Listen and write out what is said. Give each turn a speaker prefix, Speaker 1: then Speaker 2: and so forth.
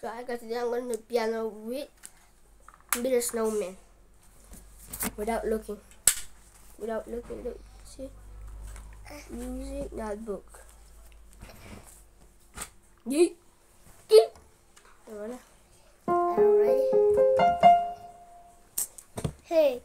Speaker 1: So I got today I'm gonna piano with Build a Snowman. Without looking. Without looking, look, see? Music notebook. Yeet! Yeet! Alright. Hey.